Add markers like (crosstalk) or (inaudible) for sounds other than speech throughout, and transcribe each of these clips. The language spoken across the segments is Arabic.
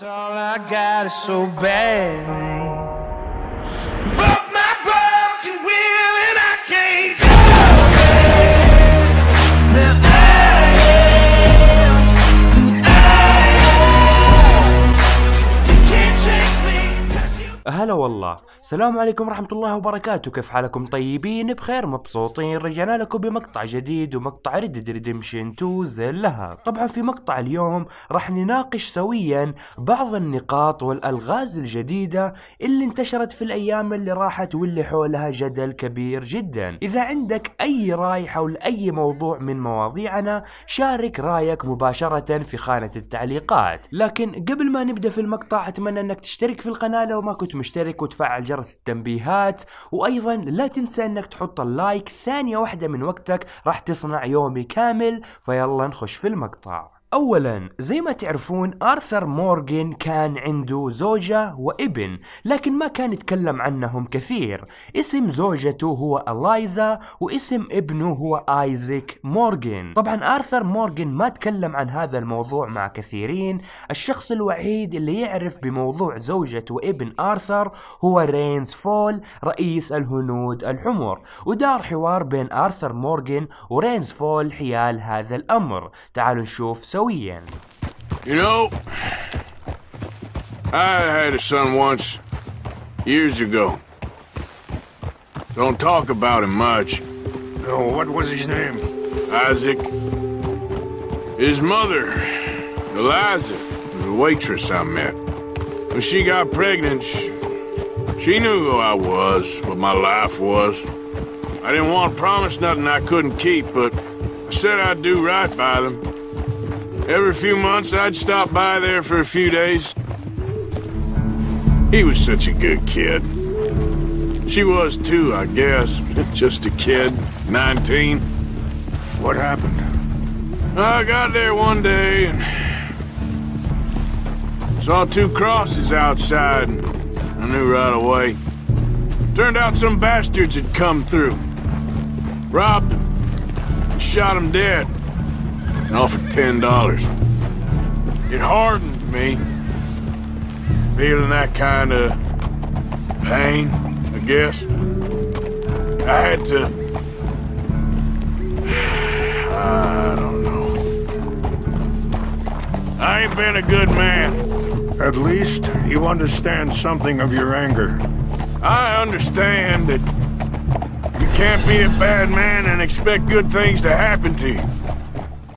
All I got is so bad, man. هلا والله. السلام عليكم ورحمة الله وبركاته. كيف حالكم طيبين؟ بخير مبسوطين. رجعنا لكم بمقطع جديد ومقطع Red Dead Redemption 2 زي لها طبعا في مقطع اليوم راح نناقش سويا بعض النقاط والألغاز الجديدة اللي انتشرت في الأيام اللي راحت واللي حولها جدل كبير جدا. إذا عندك أي رأي حول أي موضوع من مواضيعنا شارك رأيك مباشرة في خانة التعليقات. لكن قبل ما نبدأ في المقطع أتمنى أنك تشترك في القناة لو ما كنت مشترك وتفعل جرس التنبيهات وأيضا لا تنسى أنك تحط اللايك ثانية واحدة من وقتك راح تصنع يومي كامل فيلا نخش في المقطع. اولا زي ما تعرفون آرثر مورغان كان عنده زوجة وابن لكن ما كان يتكلم عنهم كثير. اسم زوجته هو ألايزا واسم ابنه هو آيزيك مورغان. طبعا آرثر مورغان ما تكلم عن هذا الموضوع مع كثيرين. الشخص الوحيد اللي يعرف بموضوع زوجة وابن آرثر هو رينز فول رئيس الهنود الحمر. ودار حوار بين آرثر مورغان ورينز فول حيال هذا الأمر. تعالوا نشوف You know, I had a son once, years ago. Don't talk about him much. No, what was his name? Isaac. His mother, Eliza, the waitress I met. When she got pregnant, she knew who I was, what my life was. I didn't want to promise nothing I couldn't keep, but I said I'd do right by them. Every few months, I'd stop by there for a few days. He was such a good kid. She was too, I guess. (laughs) Just a kid, 19. What happened? I got there one day and saw two crosses outside. And I knew right away. Turned out some bastards had come through, robbed them, shot them dead, and offered ten dollars. It hardened me, feeling that kind of pain. I guess I had to. (sighs) I don't know. I ain't been a good man. At least you understand something of your anger. I understand that you can't be a bad man and expect good things to happen to you.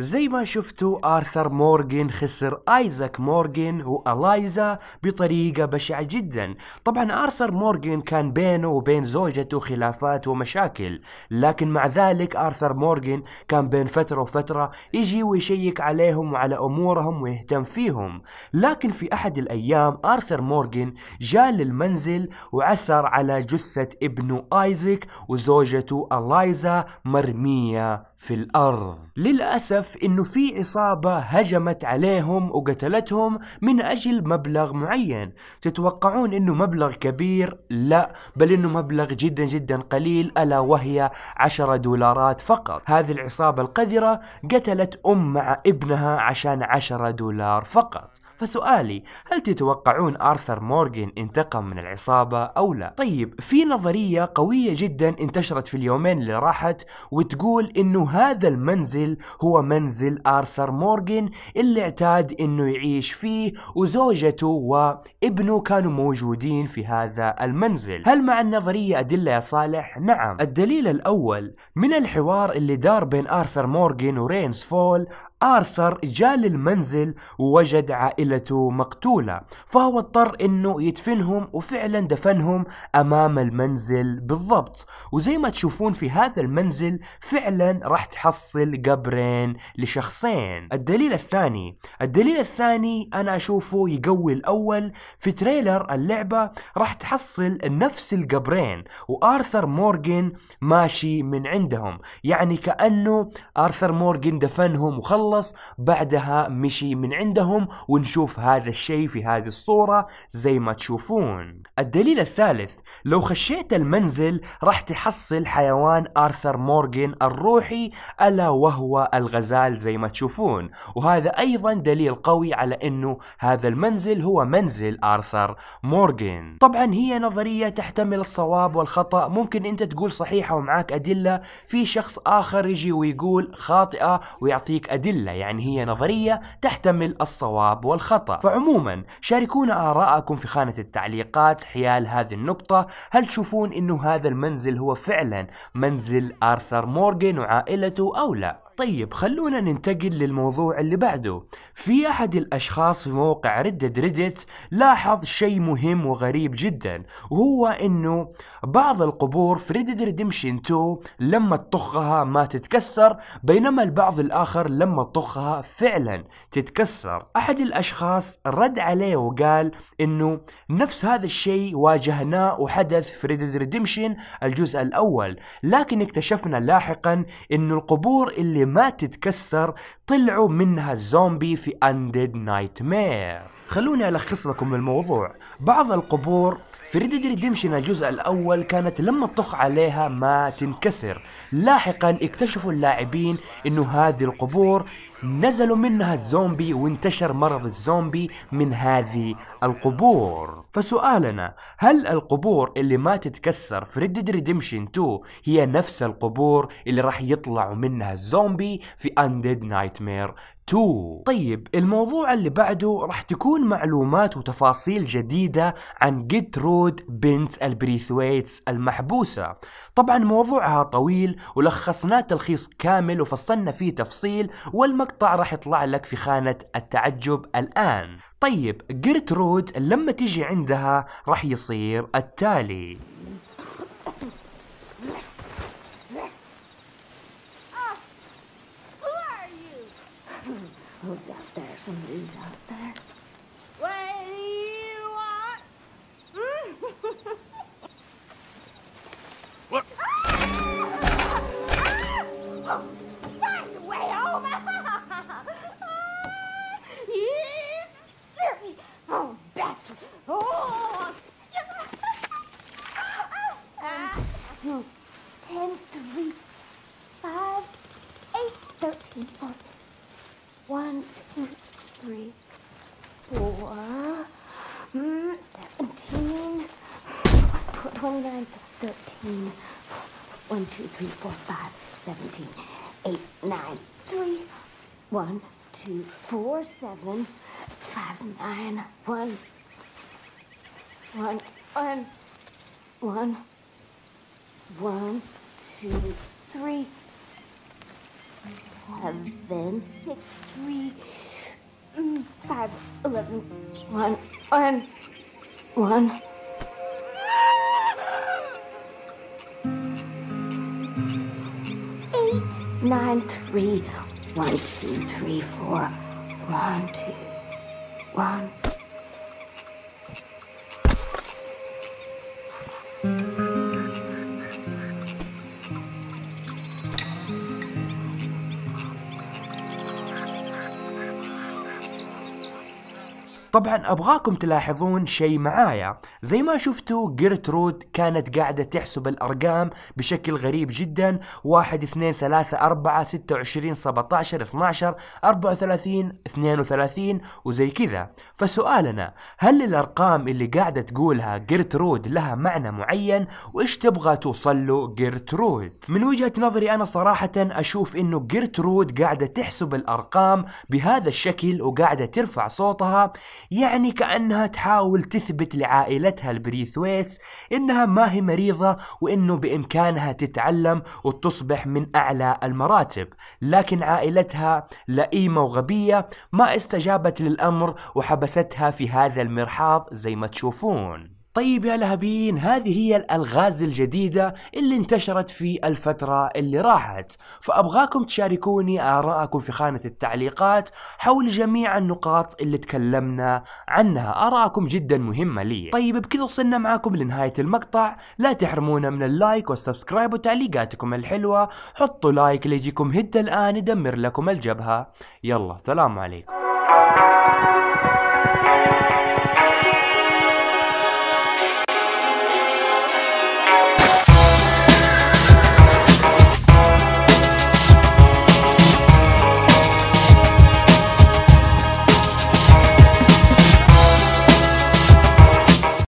زي ما شفتوا آرثر مورغان خسر آيزاك مورغان وألايزا بطريقة بشعة جدا. طبعا آرثر مورغان كان بينه وبين زوجته خلافات ومشاكل لكن مع ذلك آرثر مورغان كان بين فترة وفترة يجي ويشيك عليهم وعلى أمورهم ويهتم فيهم. لكن في أحد الأيام آرثر مورغان جاء للمنزل وعثر على جثة ابنه آيزاك وزوجته ألايزا مرمية. في الأرض. للأسف إنه في عصابة هجمت عليهم وقتلتهم من أجل مبلغ معين. تتوقعون إنه مبلغ كبير؟ لا بل إنه مبلغ جدا جدا قليل ألا وهي عشرة دولارات فقط. هذه العصابة القذرة قتلت أم مع ابنها عشان عشرة دولار فقط. فسؤالي هل تتوقعون آرثر مورغان انتقم من العصابة أو لا؟ طيب في نظرية قوية جدا انتشرت في اليومين اللي راحت وتقول إنه هذا المنزل هو منزل آرثر مورغان اللي اعتاد إنه يعيش فيه وزوجته وابنه كانوا موجودين في هذا المنزل هل مع النظرية أدلة يا صالح؟ نعم الدليل الأول من الحوار اللي دار بين آرثر مورغان ورينز فول آرثر جاء للمنزل ووجد عائلته مقتولة فهو اضطر إنه يدفنهم وفعلا دفنهم أمام المنزل بالضبط. وزي ما تشوفون في هذا المنزل فعلا راح تحصل قبرين لشخصين. الدليل الثاني الدليل الثاني أنا أشوفه يقوي الأول في تريلر اللعبة راح تحصل نفس القبرين وآرثر مورغان ماشي من عندهم. يعني كأنه آرثر مورغان دفنهم وخلص بعدها مشي من عندهم ونشوف نشوف هذا الشيء في هذه الصورة زي ما تشوفون. الدليل الثالث لو خشيت المنزل راح تحصل حيوان آرثر مورغان الروحي ألا وهو الغزال زي ما تشوفون. وهذا أيضا دليل قوي على أنه هذا المنزل هو منزل آرثر مورغان. طبعا هي نظرية تحتمل الصواب والخطأ. ممكن أنت تقول صحيحة ومعاك أدلة. في شخص آخر يجي ويقول خاطئة ويعطيك أدلة. يعني هي نظرية تحتمل الصواب والخطأ. فعموما شاركونا آراءكم في خانة التعليقات حيال هذه النقطة. هل تشوفون أنه هذا المنزل هو فعلا منزل آرثر مورغان وعائلته أو لا؟ طيب خلونا ننتقل للموضوع اللي بعده. في أحد الأشخاص في موقع Reddit لاحظ شيء مهم وغريب جدا. وهو أنه بعض القبور في Red Dead Redemption 2 لما تطخها ما تتكسر بينما البعض الآخر لما تطخها فعلا تتكسر. أحد الأشخاص رد عليه وقال أنه نفس هذا الشيء واجهناه وحدث في Red Dead Redemption الجزء الأول لكن اكتشفنا لاحقا أنه القبور اللي ما تتكسر طلعوا منها الزومبي في Undead Nightmare. خلوني ألخص لكم الموضوع بعض القبور في Red Dead Redemption الجزء الأول كانت لما تطخ عليها ما تنكسر. لاحقا اكتشفوا اللاعبين إنه هذه القبور نزلوا منها الزومبي وانتشر مرض الزومبي من هذه القبور. فسؤالنا هل القبور اللي ما تتكسر في Red Dead Redemption 2 هي نفس القبور اللي راح يطلعوا منها الزومبي في Undead Nightmare 2 طيب الموضوع اللي بعده راح تكون معلومات وتفاصيل جديدة عن جيرترود بنت البريثويتس المحبوسة. طبعا موضوعها طويل ولخصناه تلخيص كامل وفصلنا فيه تفصيل والمقطع راح يطلع لك في خانة التعجب الآن. طيب جرترود لما تجي عندها راح يصير التالي Who's out there? Somebody's out there. 29, 13, 1, 2, 3, 4, 5, 17, 8, 9, 3, 1, 2, 4, 7, 5, 9, 1, 1, 1, 1, 1, 2, 3, 7, 6, 3, 5, 11, 1, 1, 1, nine, three, one, two, three, four, one, two, one. طبعا أبغاكم تلاحظون شيء معايا. زي ما شفتوا جيرترود كانت قاعدة تحسب الأرقام بشكل غريب جدا. واحد اثنين ثلاثة أربعة ستة وعشرين سبعة عشر اثنى عشر أربعة وثلاثين اثنين وثلاثين وزي كذا. فسؤالنا هل الأرقام اللي قاعدة تقولها جيرترود لها معنى معين؟ وإيش تبغى توصل له جيرترود من وجهة نظري أنا صراحة أشوف إنه جيرترود قاعدة تحسب الأرقام بهذا الشكل وقاعدة ترفع صوتها. يعني كأنها تحاول تثبت لعائلتها البريثويتس إنها ما هي مريضة وإنه بإمكانها تتعلم وتصبح من أعلى المراتب. لكن عائلتها لئيمة وغبية ما استجابت للأمر وحبستها في هذا المرحاض زي ما تشوفون. طيب يا لهبين هذه هي الألغاز الجديدة اللي انتشرت في الفترة اللي راحت. فأبغاكم تشاركوني آراءكم في خانة التعليقات حول جميع النقاط اللي تكلمنا عنها. آراءكم جدا مهمة لي. طيب بكذا وصلنا معاكم لنهاية المقطع. لا تحرمونا من ال like وال subscribe وتعليقاتكم الحلوة. حطوا like ليجيكم هد الآن يدمر لكم الجبهة. يلا سلام عليكم.